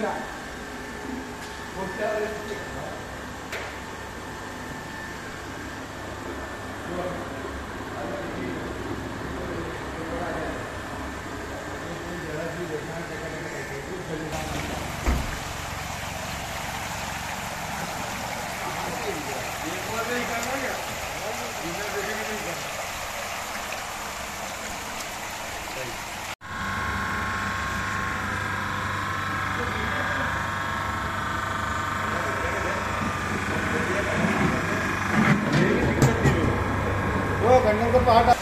ない。持ち歩いてる。Thank you. गंडन का पहाड़